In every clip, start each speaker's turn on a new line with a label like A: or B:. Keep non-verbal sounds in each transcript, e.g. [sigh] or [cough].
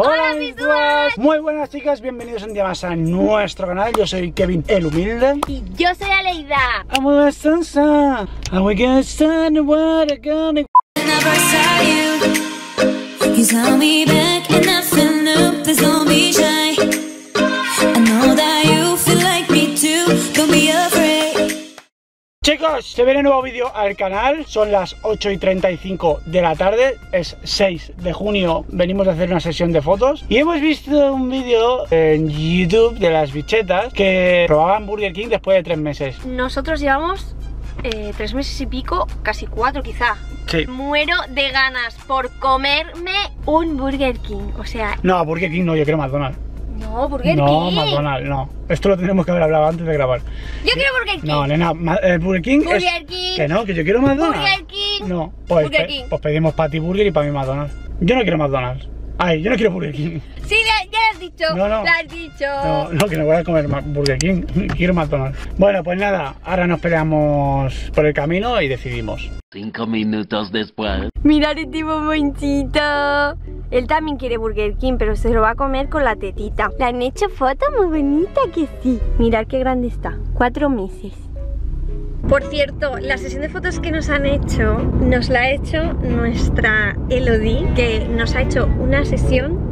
A: Hola mis dudas. Muy buenas chicas, bienvenidos un día más a nuestro canal. Yo soy Kevin el Humilde.
B: Y yo soy Aleida.
A: I'm a sansa, and we can stand what I gonna
C: never saw you. You saw me back and I feel new. Please don't be shy.
A: Chicos, se viene un nuevo vídeo al canal, son las 8 y 35 de la tarde, es 6 de junio, venimos a hacer una sesión de fotos y hemos visto un vídeo en YouTube de las bichetas que probaban Burger King después de 3 meses.
B: Nosotros llevamos eh, tres meses y pico, casi cuatro quizá.
A: Sí.
B: Muero de ganas por comerme un Burger King. O sea,
A: No, Burger King no, yo quiero McDonald's.
B: No, Burger
A: No,
B: King.
A: McDonald's, no. Esto lo tenemos que haber hablado antes de grabar.
B: Yo quiero Burger King.
A: No, nena, eh, Burger King es-
B: Burger King.
A: Que no, que yo quiero McDonald's.
B: Burger King.
A: No, pues,
B: Burger
A: pe-
B: King.
A: pues pedimos para ti Burger y para mí McDonald's. Yo no quiero McDonald's. Ay, yo no quiero Burger King.
B: Sí, ya, ya lo has dicho.
A: No, no.
B: Lo has dicho.
A: No, no, que no voy a comer Burger King. [laughs] Quiero McDonald's. Bueno, pues nada, ahora nos peleamos por el camino y decidimos.
D: Cinco minutos después.
B: Mirad este bomboncito. Él también quiere Burger King, pero se lo va a comer con la tetita. Le han hecho foto muy bonita que sí. Mirad qué grande está. Cuatro meses. Por cierto, la sesión de fotos que nos han hecho, nos la ha hecho nuestra Elodie, que nos ha hecho una sesión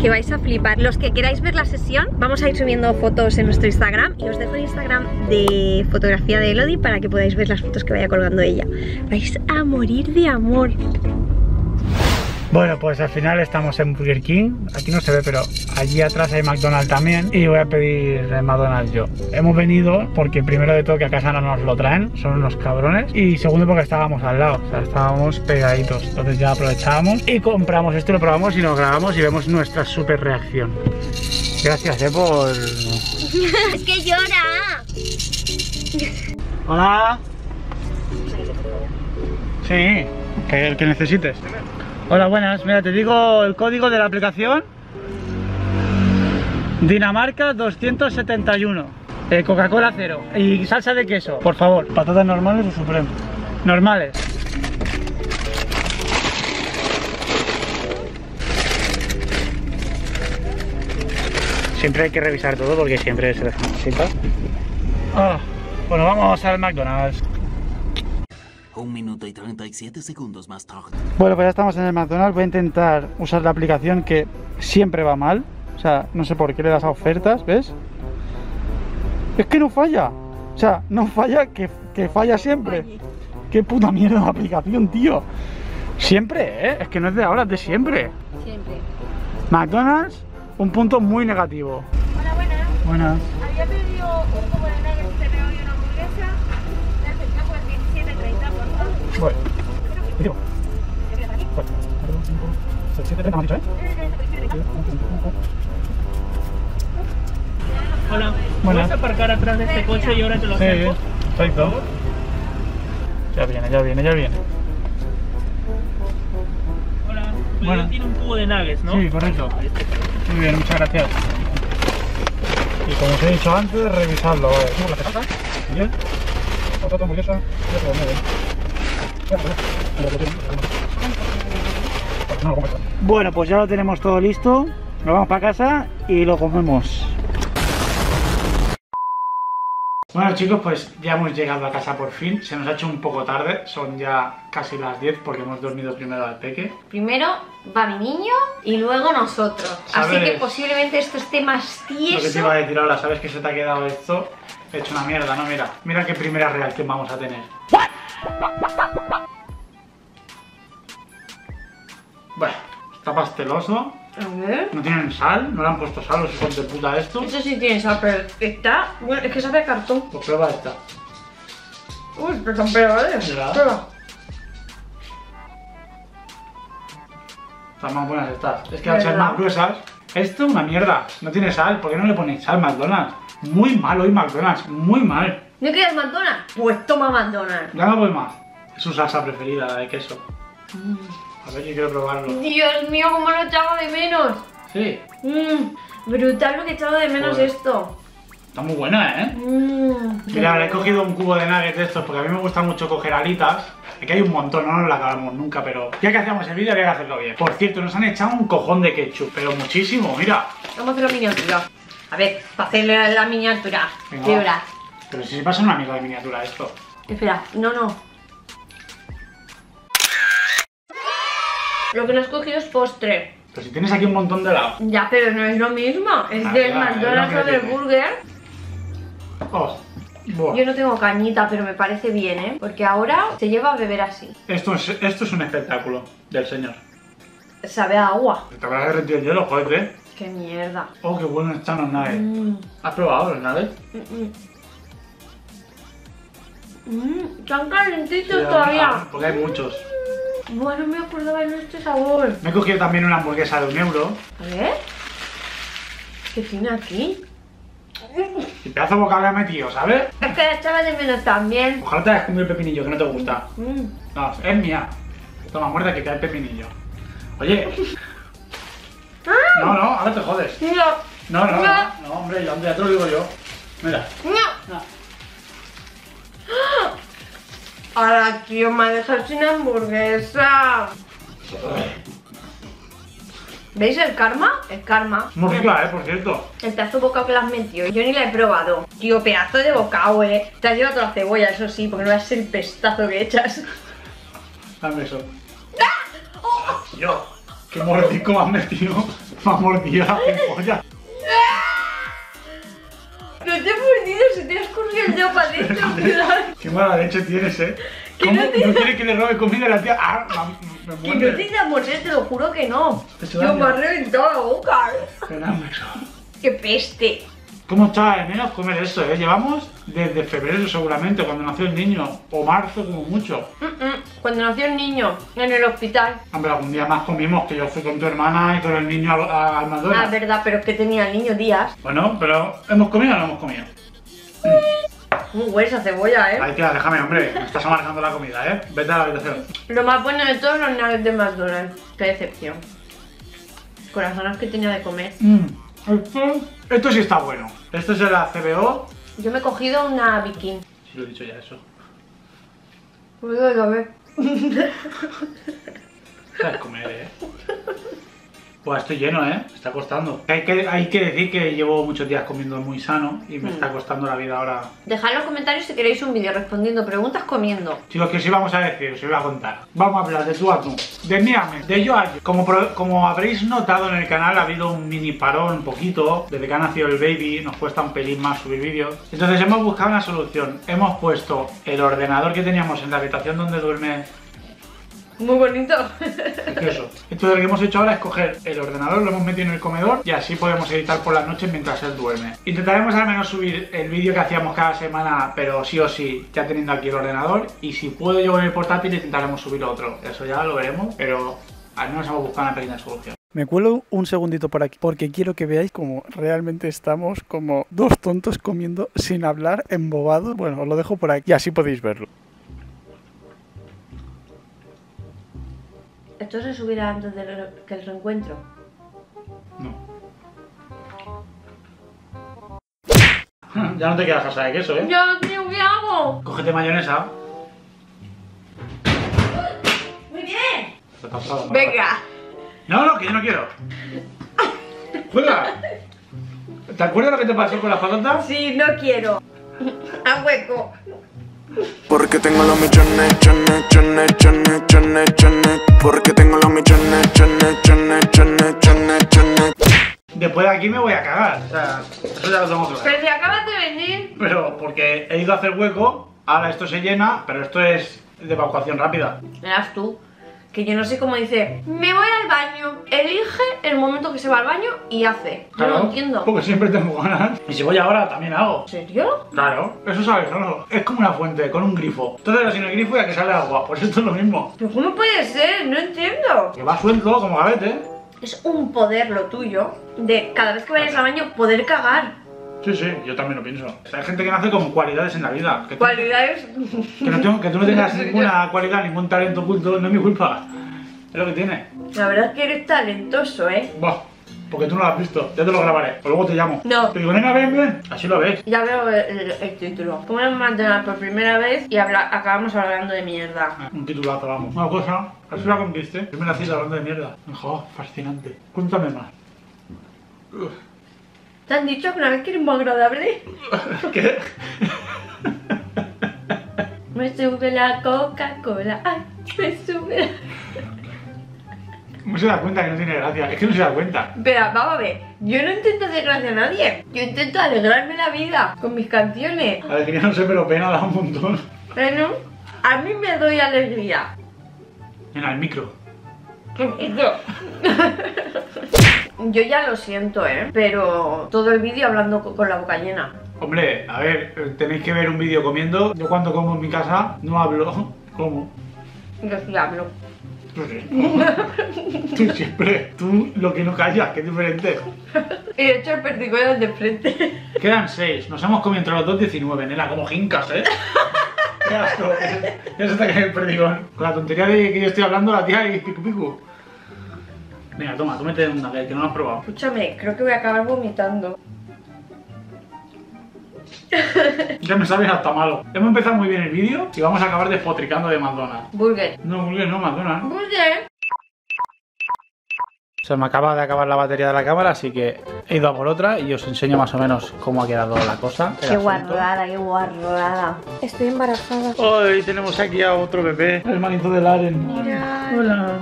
B: que vais a flipar. Los que queráis ver la sesión, vamos a ir subiendo fotos en nuestro Instagram y os dejo el Instagram de fotografía de Elodie para que podáis ver las fotos que vaya colgando ella. Vais a morir de amor.
A: Bueno, pues al final estamos en Burger King. Aquí no se ve, pero allí atrás hay McDonald's también. Y voy a pedir de McDonald's yo. Hemos venido porque primero de todo que a casa no nos lo traen, son unos cabrones. Y segundo porque estábamos al lado, o sea, estábamos pegaditos. Entonces ya aprovechamos y compramos esto, lo probamos y nos grabamos y vemos nuestra super reacción. Gracias, eh, por... [laughs]
B: Es que llora.
A: Hola. Sí, que el que necesites. Hola, buenas. Mira, te digo el código de la aplicación. Dinamarca 271. Eh, Coca-Cola cero. Y salsa de queso, por favor. ¿Patatas normales o supremo? Normales. Siempre hay que revisar todo porque siempre se dejan cositas. Ah, bueno, vamos al McDonald's.
D: Un minuto y 37 segundos más tarde.
A: Bueno, pues ya estamos en el McDonald's. Voy a intentar usar la aplicación que siempre va mal. O sea, no sé por qué le das a ofertas, ¿ves? Es que no falla. O sea, no falla, que, que falla siempre. Qué puta mierda de aplicación, tío. Siempre, ¿eh? Es que no es de ahora, es de siempre.
B: Siempre.
A: McDonald's, un punto muy negativo.
B: Hola, buenas.
A: Buenas.
B: Había pedido un combo de nuggets de y una hamburguesa. Me acerca por 17.30, por
A: treinta, me dicho, ¿eh?
E: Hola. ¿puedes aparcar atrás de este coche y ahora te lo
A: Sí,
E: acerco?
A: perfecto. Ya viene, ya viene, ya viene.
E: Hola,
A: Bueno.
E: tiene un cubo de nuggets, ¿no?
A: Sí, correcto. Muy bien, muchas gracias. Y como os he dicho antes, revisadlo. Vale. ¿Cómo la patata? Bien. Patata hamburguesa. Ya te lo muevo. Bueno, pues ya lo tenemos todo listo. Nos vamos para casa y lo comemos. Bueno chicos, pues ya hemos llegado a casa por fin. Se nos ha hecho un poco tarde, son ya casi las 10 porque hemos dormido primero al peque.
B: Primero va mi niño y luego nosotros. Así que posiblemente esto esté más
A: Lo que te
B: tieso.
A: iba a decir ahora, ¿sabes que se te ha quedado esto? Hecho una mierda, ¿no? Mira, mira qué primera reacción vamos a tener. Bueno, está pasteloso,
B: A ver.
A: no tienen sal, no le han puesto sal los hijos de puta esto.
B: Eso sí tiene sal, pero está... Bueno, es que sabe a cartón.
A: Pues prueba esta.
B: Uy, pero tan pegado, ¿eh? Prueba.
A: Están más buenas estas. Es que al ser más gruesas, esto una mierda. No tiene sal, ¿por qué no le ponéis sal McDonald's? Muy mal hoy McDonald's, muy mal.
B: ¿No quieres McDonald's? Pues toma McDonald's.
A: Ya no voy más. Es su salsa preferida, la de queso. A ver, yo quiero probarlo.
B: Dios mío, cómo lo echaba de menos.
A: Sí,
B: Mmm, brutal lo que echaba de menos
A: Joder.
B: esto.
A: está muy buena, ¿eh?
B: Mmm.
A: Mira, he cogido un cubo de nuggets de estos porque a mí me gusta mucho coger alitas Aquí hay un montón, no nos la acabamos nunca, pero ya que hacemos el vídeo había que hacerlo bien. Por cierto, nos han echado un cojón de ketchup, pero muchísimo, mira.
B: Vamos a hacer la miniatura. A ver, para hacer la, la miniatura.
A: Venga.
B: ¿Qué hora?
A: Pero si se pasa una amiga de miniatura esto.
B: Espera, no, no. Lo que no has cogido es postre.
A: Pero si tienes aquí un montón de helado.
B: Ya, pero no es lo mismo. Es
A: Ah,
B: del
A: ya,
B: McDonald's o del burger.
A: Oh, buah.
B: Yo no tengo cañita, pero me parece bien, ¿eh? Porque ahora se lleva a beber así.
A: Esto, es, esto es un espectáculo del señor.
B: Sabe a agua.
A: Te vas a derretir el hielo, joder, ¿eh?
B: Qué mierda.
A: Oh, qué bueno están los nuggets.
B: Mmm,
A: ¿Has probado los nuggets?
B: mmm. Mmm, están calentitos
A: Sí,
B: todavía.
A: Porque hay muchos.
B: Bueno, me acordaba de este sabor.
A: Me he cogido también una hamburguesa de un euro.
B: A ver. ¿Qué tiene aquí?
A: Y pedazo de bocado le he metido, ¿sabes?
B: Es que la echaba de menos también.
A: Ojalá te hayas comido el pepinillo, que no te gusta.
B: Mmm.
A: No, es mía. Toma, muerda que cae el pepinillo. Oye. No, no, ahora te jodes.
B: No,
A: No, no, no, no, hombre, ya, ya te lo digo yo. Mira.
B: no.
A: No.
B: Ahora, tío, me ha dejado sin hamburguesa. ¿Veis el karma? El karma.
A: Muy rica, eh, por cierto.
B: El pedazo de bocado que le has metido. Yo ni la he probado. Tío, pedazo de bocado, eh. Te has llevado toda la cebolla, eso sí, porque no veas el pestazo que echas.
A: Dame eso. ¡Ah! Tío, qué mordisco me has metido. Me has mordido la polla.
B: El dedo para adentro, cuidado. [laughs]
A: Qué mala leche tienes, eh. ¿Cómo
B: no
A: no,
B: te-
A: quiere que le robe comida a la tía? Ah, me, me
B: Que no te a morder, te lo juro que no. Yo me ha reventado la boca. ¡Qué peste!
A: ¿Cómo está de menos comer eso, eh? Llevamos desde febrero seguramente, cuando nació el niño. O marzo como mucho.
B: Mm, mm. Cuando nació el niño en el hospital.
A: Hombre, algún día más comimos, que yo fui con tu hermana y con el niño al, al
B: Ah, verdad, pero es que tenía el niño días.
A: Bueno, pero ¿hemos comido o no hemos comido?
B: Muy esa cebolla, ¿eh?
A: Ay, tía, déjame, hombre. Me estás amargando la comida, ¿eh? Vete a la habitación.
B: Lo más bueno de todos los nuggets de McDonald's. Qué decepción. Ganas que tenía de comer.
A: Mm, esto, sí está bueno. Esto es el CBO.
B: Yo me he cogido una bikini.
A: Sí, lo he dicho ya eso.
B: Pues a ver.
A: Sabes comer, ¿eh? [laughs] Pues estoy lleno, ¿eh? Me está costando. Hay que, hay que decir que llevo muchos días comiendo muy sano y me
B: Mm.
A: está costando la vida ahora.
B: Dejad en los comentarios si queréis un vídeo respondiendo preguntas comiendo.
A: Chicos, que sí vamos a decir, os voy a contar. Vamos a hablar de tú a tú, de mí a mí, de yo a yo. Como, pro- como habréis notado en el canal, ha habido un mini parón un poquito. Desde que ha nacido el baby, nos cuesta un pelín más subir vídeos. Entonces hemos buscado una solución. Hemos puesto el ordenador que teníamos en la habitación donde duerme
B: Muy bonito.
A: Precioso. Entonces lo que hemos hecho ahora es coger el ordenador, lo hemos metido en el comedor y así podemos editar por las noches mientras él duerme. Intentaremos al menos subir el vídeo que hacíamos cada semana, pero sí o sí, ya teniendo aquí el ordenador. Y si puedo yo con el portátil, intentaremos subir otro. Eso ya lo veremos, pero al menos hemos buscado una pequeña solución.
F: Me cuelo un segundito por aquí porque quiero que veáis cómo realmente estamos como dos tontos comiendo sin hablar, embobados. Bueno, os lo dejo por aquí y así podéis verlo.
B: Esto se subirá antes del que el reencuentro.
A: No. [laughs] Ya no te queda salsa de queso, ¿eh?
B: Yo, tío, ¿qué hago?
A: Cógete mayonesa.
B: Muy bien.
A: Has pasado.
B: Venga.
A: No, no, que yo no quiero. Juega. ¿Te acuerdas lo que te pasó con las patatas?
B: Sí, no quiero. A hueco.
G: Porque tengo los millones, chones, chones, chones, chones, chones. Porque tengo los millones, chones, chones, chones, chones, chones.
A: Después de aquí me voy a cagar. O sea, eso ya lo tengo claro.
B: Pero si acabas de venir.
A: Pero porque he ido a hacer hueco, ahora esto se llena, pero esto es de evacuación rápida.
B: Eras tú. Que yo no sé cómo dice. Me voy al baño. Elige el momento que se va al baño y hace. Yo no entiendo.
A: Porque siempre tengo ganas. Y si voy ahora, también hago.
B: ¿En serio?
A: Claro, eso sabes, ¿no? Es como una fuente, con un grifo. Entonces, sin el grifo ya que sale agua. Pues esto es lo mismo.
B: ¿Pero cómo puede ser? No entiendo.
A: Que va suelto, como gavete.
B: Es un poder lo tuyo de cada vez que vayas al baño poder cagar.
A: Sí, sí, yo también lo pienso. Hay gente que nace con cualidades en la vida. Que tú,
B: Cualidades.
A: que no, tengo- que tú no tengas [laughs] ninguna cualidad, ningún talento oculto, no es mi culpa. Es lo que tiene.
B: La verdad es que eres talentoso, ¿eh?
A: Buah, Porque tú no lo has visto. Ya te lo grabaré. O luego te llamo.
B: No.
A: Te digo, nena, ven, ven. Así lo ves.
B: Ya veo el, el- el título. Comer un McDonald's por primera vez y habla- acabamos hablando de mierda.
A: Un titulazo, vamos. Una cosa, así la conquiste. Primera cita hablando de mierda. Joder, fascinante. Cuéntame más. Uf,
B: ¿Te han dicho que una vez que eres muy agradable? [laughs]
A: ¿Qué?
B: Me sube la Coca-Cola. Ay, me sube la...
A: No se da cuenta que no tiene gracia. Es que no se da cuenta.
B: Espera, vamos a ver. Yo no intento hacer gracia a nadie. Yo intento alegrarme la vida con mis canciones.
A: Alegría no sé, pero pena da un montón.
B: Bueno, a mí me doy alegría.
A: En el micro. [laughs]
B: Yo ya lo siento, ¿eh? Pero todo el vídeo hablando co- con la boca llena.
A: Hombre, a ver, tenéis que ver un vídeo comiendo. Yo cuando como en mi casa no hablo. [laughs] ¿Cómo?
B: Yo sí hablo.
A: Tú sí. Tú siempre. Tú lo que no callas, que es diferente. [laughs]
B: He hecho el perdigones de frente.
A: Quedan 6. Nos hemos comido entre los dos 19, nena, como jincas, ¿eh? Qué [laughs] asco. Ya se te cae el perdigón. Con la tontería de que yo estoy hablando, la tía y picu picu. Venga, toma, tú mete una que que no lo has probado.
B: Escúchame, creo que voy a acabar vomitando. [laughs]
A: Ya me sabes hasta malo. Hemos empezado muy bien el vídeo y vamos a acabar despotricando de McDonald's.
B: Burger.
A: No, Burger no, McDonald's.
B: Burger.
A: Se me acaba de acabar la batería de la cámara, así que he ido a por otra y os enseño más o menos cómo ha quedado la cosa.
B: Qué
A: asunto.
B: guarrada, qué guarrada. Estoy embarazada.
A: Hoy tenemos aquí a otro bebé, el hermanito de Laren.
B: Mira.
A: Hola.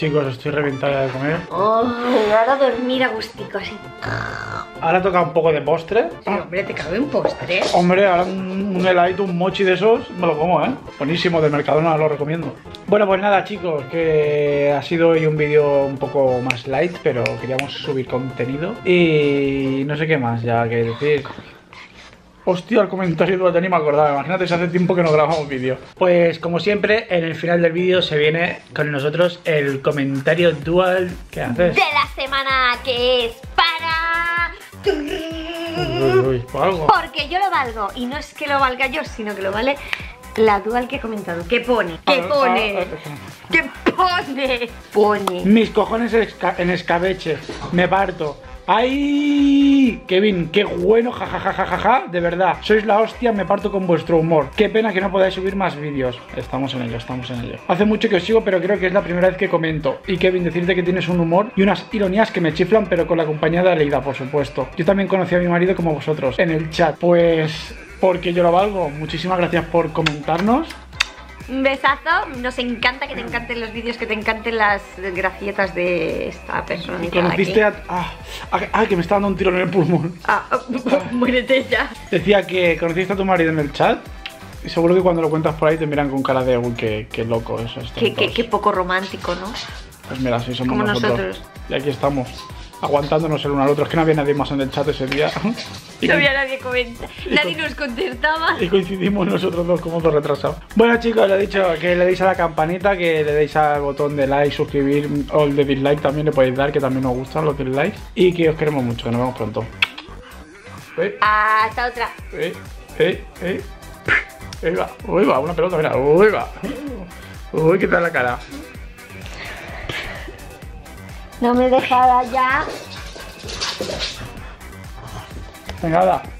A: Chicos, estoy reventada de comer.
B: Oh, ahora dormir a gustico así.
A: Ahora toca un poco de postre.
B: Sí, hombre, te cabe un postre.
A: Hombre, ahora un, un heladito, un mochi de esos, me lo como, ¿eh? Buenísimo, de Mercadona lo recomiendo. Bueno, pues nada, chicos, que ha sido hoy un vídeo un poco más light, pero queríamos subir contenido. Y no sé qué más ya que decir. Hostia, el comentario dual, ni me acordaba. Imagínate si hace tiempo que no grabamos vídeo. Pues como siempre, en el final del vídeo se viene con nosotros el comentario dual. ¿Qué haces?
B: De la semana que es para...
A: Uy, uy, o algo.
B: Porque yo lo valgo. Y no es que lo valga yo, sino que lo vale la dual que he comentado. ¿Qué pone? ¿Qué
A: Ah,
B: pone?
A: ah, ah,
B: ¿Qué pone? Pone.
A: Mis cojones en escabeche. Me parto. ¡Ay! Kevin, qué bueno, jajajajaja, de verdad. Sois la hostia, me parto con vuestro humor. Qué pena que no podáis subir más vídeos. Estamos en ello, estamos en ello. Hace mucho que os sigo, pero creo que es la primera vez que comento. Y Kevin, decirte que tienes un humor y unas ironías que me chiflan, pero con la compañía de Aleida, por supuesto. Yo también conocí a mi marido como vosotros en el chat. Pues porque yo lo valgo. Muchísimas gracias por comentarnos.
B: Un besazo. Nos encanta que te encanten los vídeos, que te encanten las gracietas de esta persona.
A: Conociste a... Ah, ah, ah, que me está dando un tiro en el pulmón.
B: Ah, [laughs] muérete ya.
A: Decía que conociste a tu marido en el chat y seguro que cuando lo cuentas por ahí te miran con cara de uy, qué, qué loco eso.
B: Qué, qué-
A: dos".
B: qué poco romántico, ¿no?
A: Pues mira, sí somos
B: Como
A: nosotros.
B: nosotros.
A: Y aquí estamos, aguantándonos el uno al otro. Es que no había nadie más en el chat ese día. y, [laughs]
B: No había nadie comenta. Nadie nos contestaba.
A: y coincidimos nosotros dos como dos retrasados. Bueno chicos, le he dicho que le deis a la campanita, que le deis al botón de like, suscribir o el de dislike también le podéis dar, que también nos gustan los dislikes. Y que os queremos mucho, que nos vemos pronto. Eh.
B: Hasta otra.
A: Eh, eh, eh. Ahí va, uy va, una pelota, mira, uy va. Uy, qué tal la cara.
B: No me dejaba ya.
A: Venga, hala.